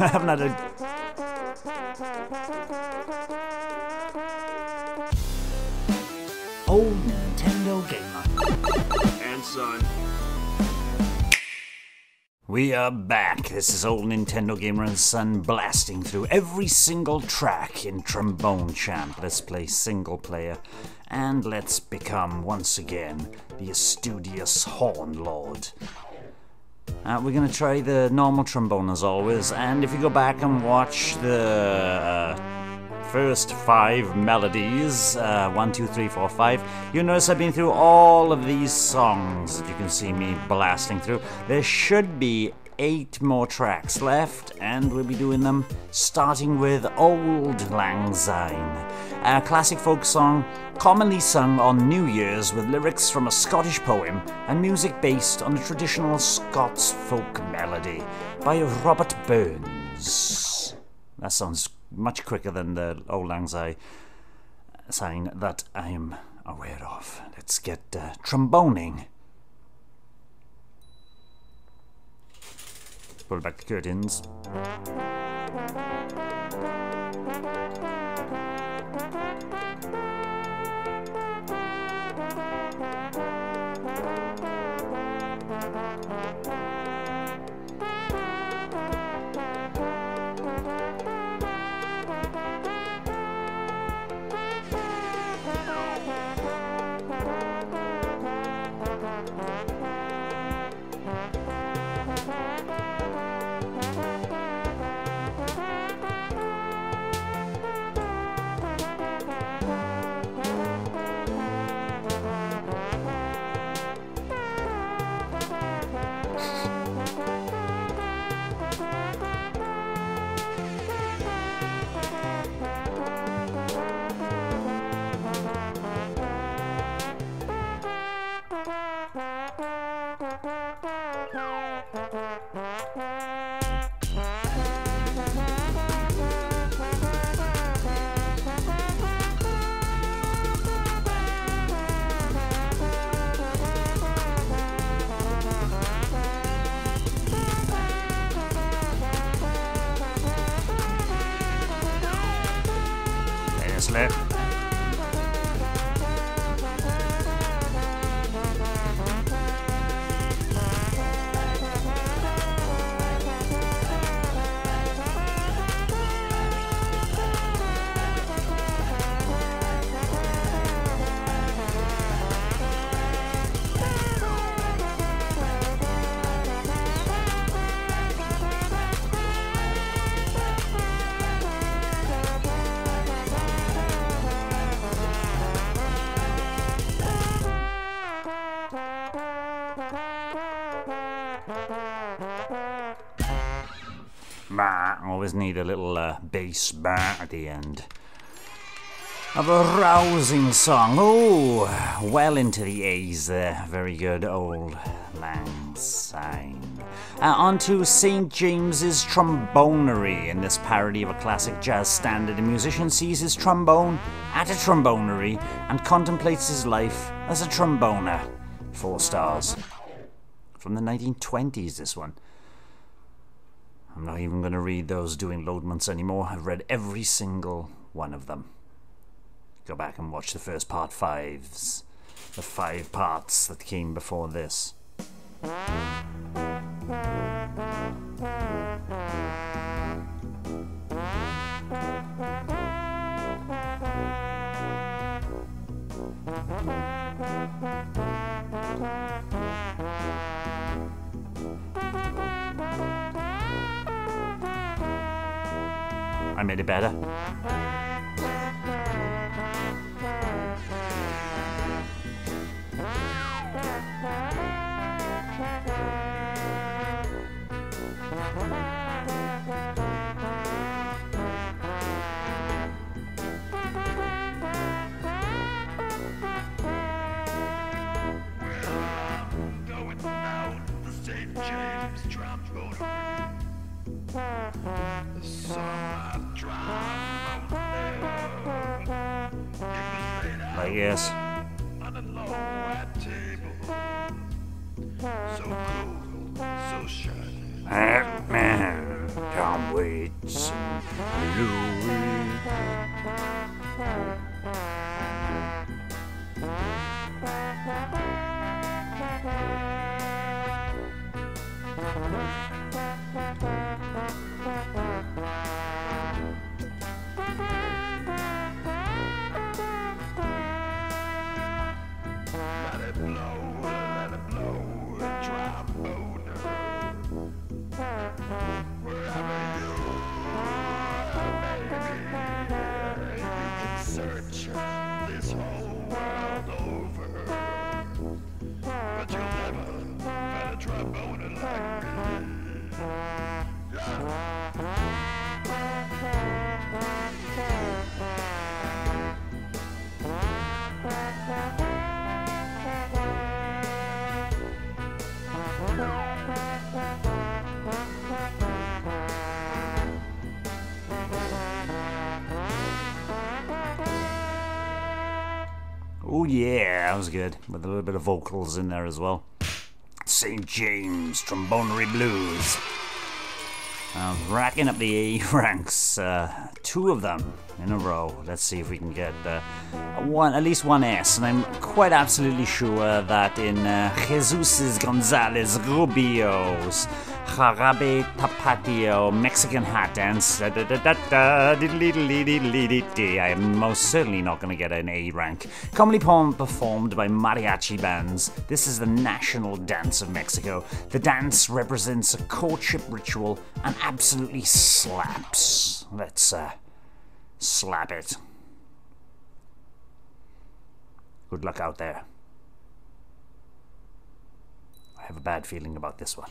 I haven't had a. Old Nintendo gamer. And son. We are back. This is old Nintendo Gamer and Son blasting through every single track in Trombone Champ. Let's play single player and let's become once again the studious Horn Lord. Uh, we're gonna try the normal trombone as always, and if you go back and watch the uh, first five melodies uh, one, two, three, four, five you'll notice I've been through all of these songs that you can see me blasting through. There should be eight more tracks left, and we'll be doing them starting with Auld Lang Syne, a classic folk song commonly sung on New Year's with lyrics from a Scottish poem and music based on a traditional Scots folk melody by Robert Burns. That sounds much quicker than the Auld Lang Syne sign that I am aware of. Let's get uh, tromboning. Pull back the curtains. Always need a little uh, bass at the end. Of a rousing song. Oh, well into the A's there. Very good, Auld Lang Syne. Uh, on to St. James's Trombonery in this parody of a classic jazz standard. A musician sees his trombone at a trombonery and contemplates his life as a tromboner. Four stars. From the 1920s, this one. I'm not even going to read those doing load months anymore. I've read every single one of them. Go back and watch the first part fives. The five parts that came before this. Er I made it better. I guess. Was good. With a little bit of vocals in there as well. St. James Trombonery Blues. Uh, racking up the ranks, uh, two of them in a row. Let's see if we can get uh, one, at least one S. And I'm quite absolutely sure that in uh, Jesus Gonzalez Rubio's Jarabe Tapatio Mexican Hat Dance, I am most certainly not going to get an A rank. Commonly performed by mariachi bands, this is the national dance of Mexico. The dance represents a courtship ritual and absolutely slaps. Let's uh, slap it. Good luck out there. I have a bad feeling about this one.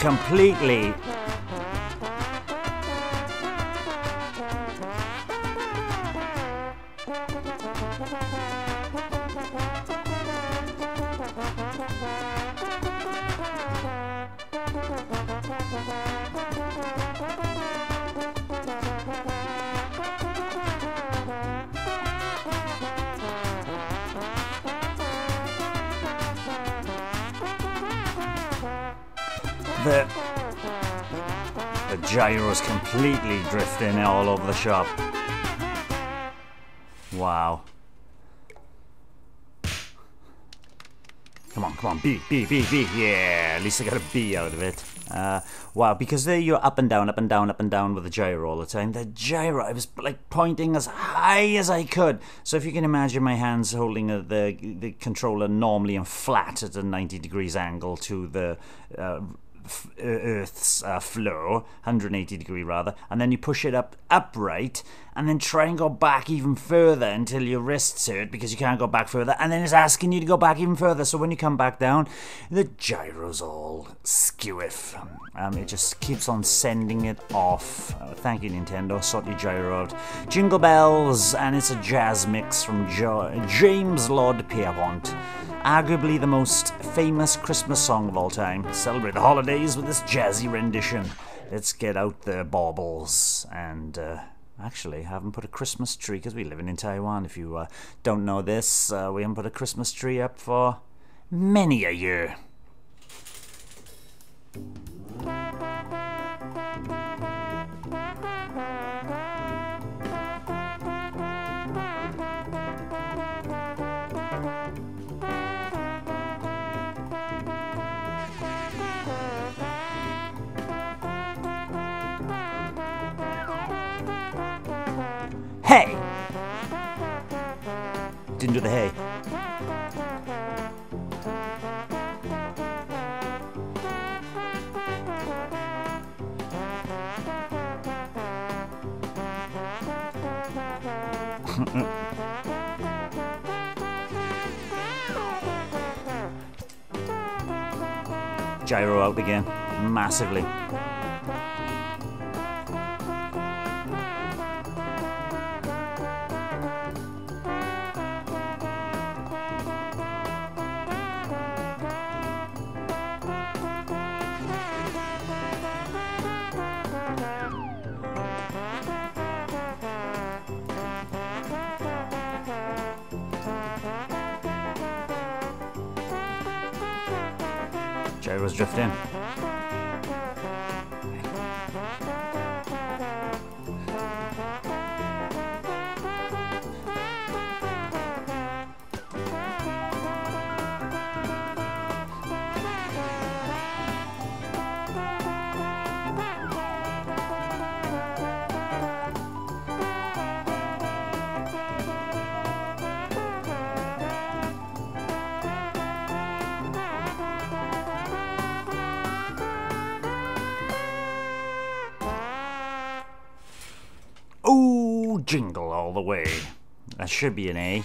Completely the the gyros completely drifting all over the shop. Wow. Come on, come on, B, B, B, B. Yeah, at least I got a B out of it. Uh, wow, because there you're up and down, up and down, up and down with the gyro all the time. The gyro, I was like pointing as high as I could. So if you can imagine my hands holding uh, the the controller normally and flat at a 90 degrees angle to the uh, Earth's uh, flow, 180 degree rather, and then you push it up upright, and then try and go back even further until your wrists hurt because you can't go back further, and then it's asking you to go back even further. So when you come back down, the gyro's all skewiff. Um, it just keeps on sending it off. Uh, thank you, Nintendo. Sort your gyro out. Jingle bells, and it's a jazz mix from jo- James Lord Pierpont arguably the most famous Christmas song of all time. Celebrate the holidays with this jazzy rendition. Let's get out the baubles and. Uh, Actually, I haven't put a Christmas tree because we live in Taiwan. If you uh, don't know this, uh, we haven't put a Christmas tree up for many a year. Hey! Didn't do the hay. Gyro out again, massively. Gyro's drifting. Jingle all the way. That should be an A.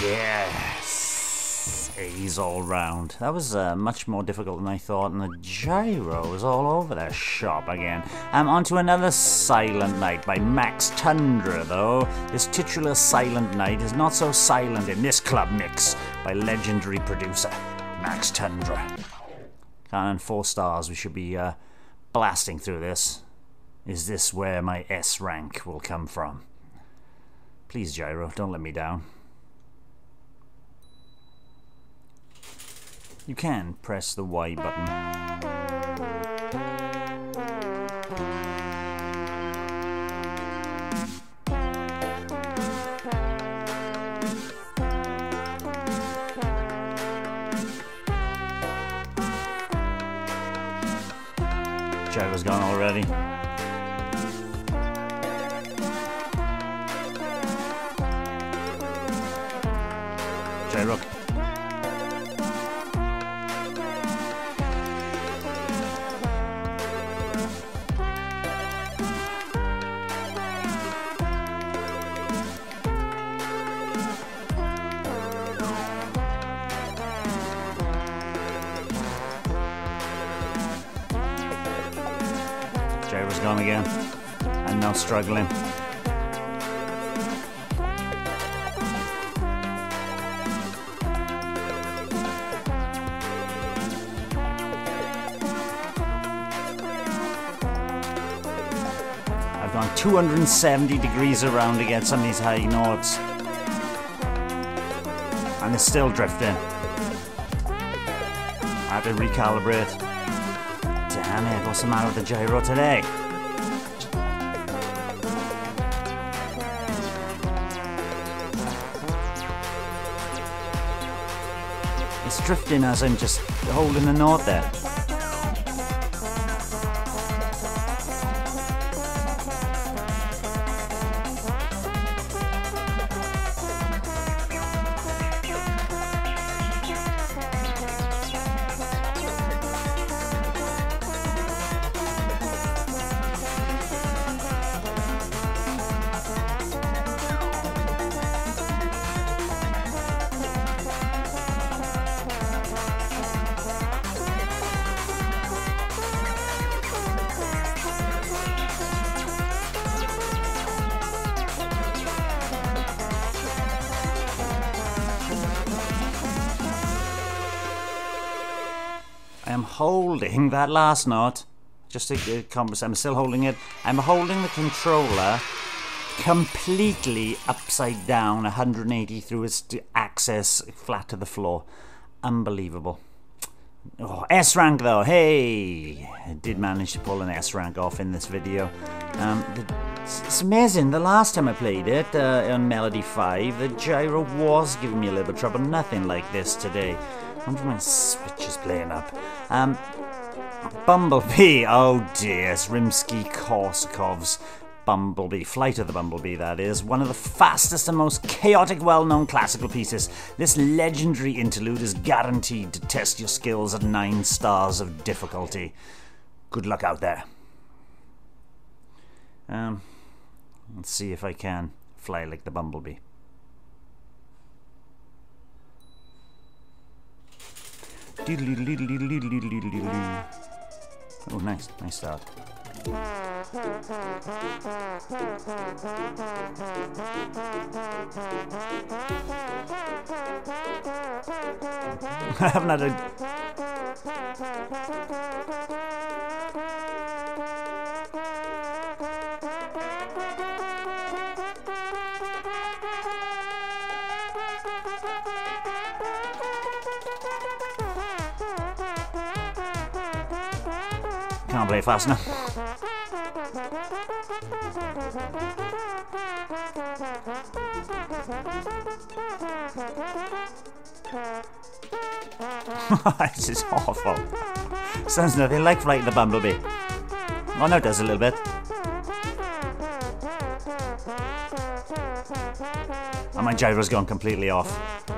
Yes. A's all round. That was uh, much more difficult than I thought, and the gyro was all over that shop again. I'm on to another Silent Night by Max Tundra, though. This titular Silent Night is not so silent in this club mix by legendary producer Max Tundra. Canon four stars. We should be uh, blasting through this. Is this where my S rank will come from? Please, Gyro, don't let me down. You can press the Y button. Gyro's gone again. And now struggling. I've gone 270 degrees around to get some of these high notes. And it's still drifting. I have to recalibrate. Damn it, what's the matter with the gyro today? It's drifting as I'm just holding the note there. Am holding that last note. Just to compensate, I'm still holding it. I'm holding the controller completely upside down, 180 through its axis, flat to the floor. Unbelievable. Oh, S rank though, hey! I did manage to pull an S rank off in this video. Um, the, it's, amazing, the last time I played it uh, on Melody 5, the gyro was giving me a little trouble. Nothing like this today. Wonder my switch is playing up. Um, Bumblebee, oh dear, it's Rimsky-Korsakov's Bumblebee, Flight of the Bumblebee, that is, one of the fastest and most chaotic well known classical pieces. This legendary interlude is guaranteed to test your skills at 9 stars of difficulty. Good luck out there. Um, let's see if I can fly like the bumblebee. Oh, nice, nice start. I haven't had a Can't play fast enough. this is awful. Sounds nothing like Flight the Bumblebee. Oh no, it does a little bit. And my gyro's gone completely off.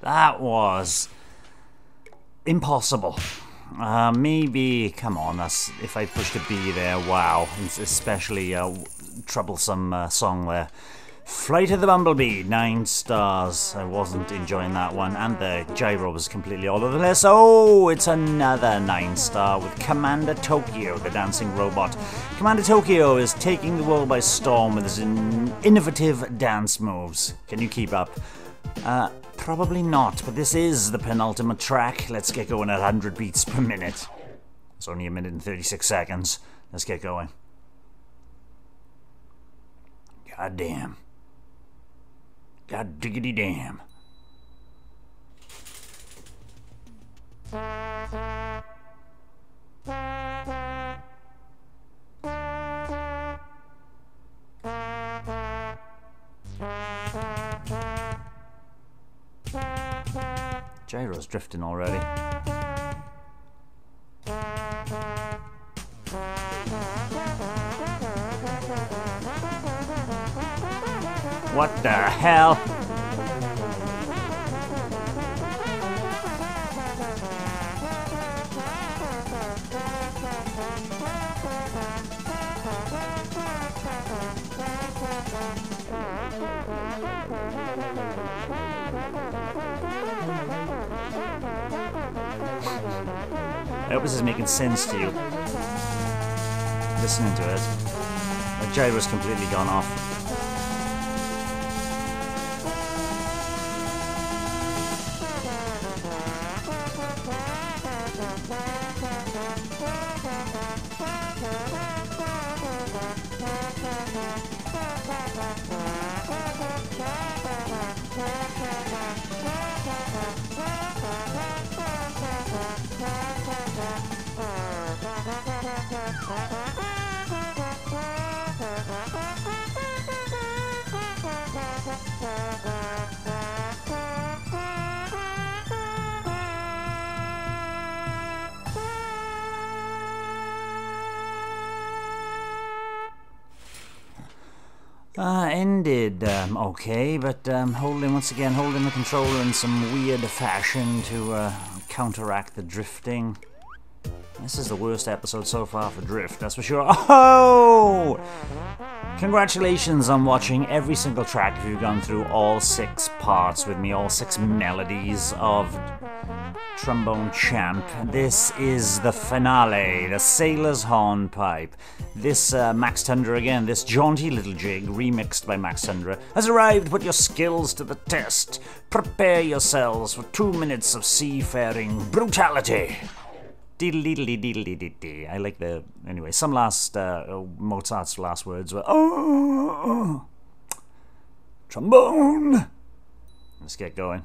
That was impossible. Uh, maybe, come on, that's, if I pushed a B there, wow. Especially a troublesome uh, song there. Flight of the Bumblebee, nine stars. I wasn't enjoying that one, and the gyro was completely all over the place. Oh, it's another nine star with Commander Tokyo, the dancing robot. Commander Tokyo is taking the world by storm with his in innovative dance moves. Can you keep up? Uh, probably not, but this is the penultimate track. Let's get going at 100 beats per minute. It's only a minute and 36 seconds. Let's get going. God damn. God diggity damn. Gyro's drifting already. What the hell? I hope this is making sense to you. Listening to it. The gyro's completely gone off. Uh, ended um, okay, but um, holding once again, holding the controller in some weird fashion to uh, counteract the drifting. This is the worst episode so far for Drift, that's for sure. Oh! Congratulations on watching every single track if you've gone through all six parts with me, all six melodies of trombone champ. This is the finale, the Sailor's Hornpipe. This uh, Max Tundra again, this jaunty little jig, remixed by Max Tundra, has arrived put your skills to the test. Prepare yourselves for two minutes of seafaring brutality. I like the anyway. Some last uh, Mozart's last words were oh trombone. Let's get going.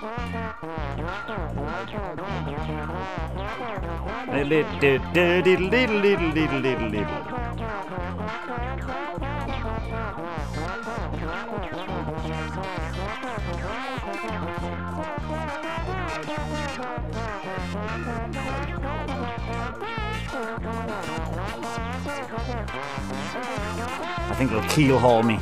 I think it'll keel haul me.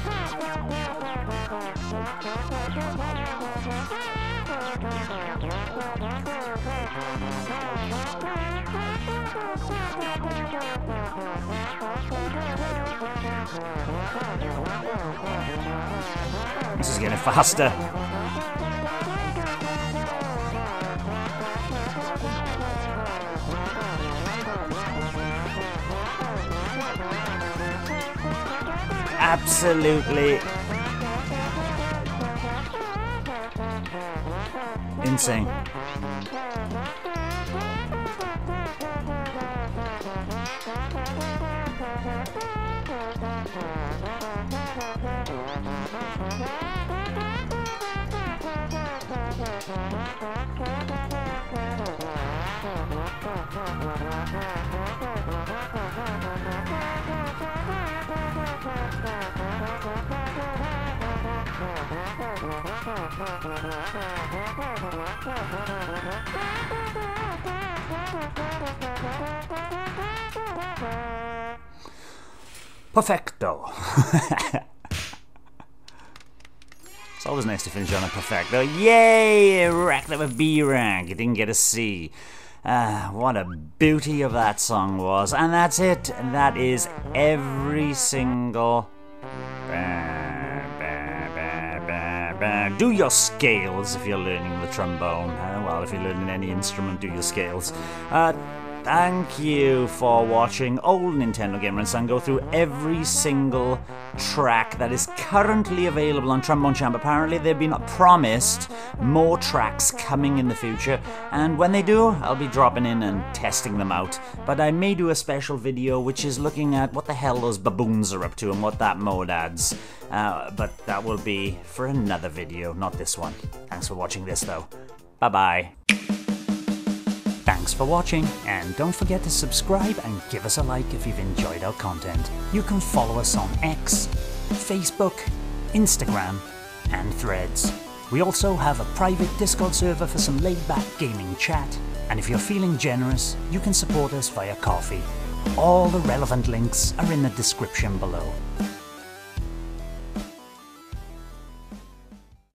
This is getting faster. Absolutely insane. Perfecto. it's always nice to finish on a perfecto. Yay! Racked up a B rank. You didn't get a C. Ah, what a beauty of that song was. And that's it. That is every single. Ba, ba, ba, Do your scales if you're learning the trombone. Uh, well, if you're learning any instrument, do your scales. Uh, Thank you for watching Old Nintendo Gamer and Son go through every single track that is currently available on Trombone Champ. Apparently, they've been promised more tracks coming in the future, and when they do, I'll be dropping in and testing them out. But I may do a special video which is looking at what the hell those baboons are up to and what that mode adds. Uh, but that will be for another video, not this one. Thanks for watching this, though. Bye bye. Thanks for watching, and don't forget to subscribe and give us a like if you've enjoyed our content. You can follow us on X, Facebook, Instagram, and Threads. We also have a private Discord server for some laid back gaming chat, and if you're feeling generous, you can support us via Ko-fi. All the relevant links are in the description below.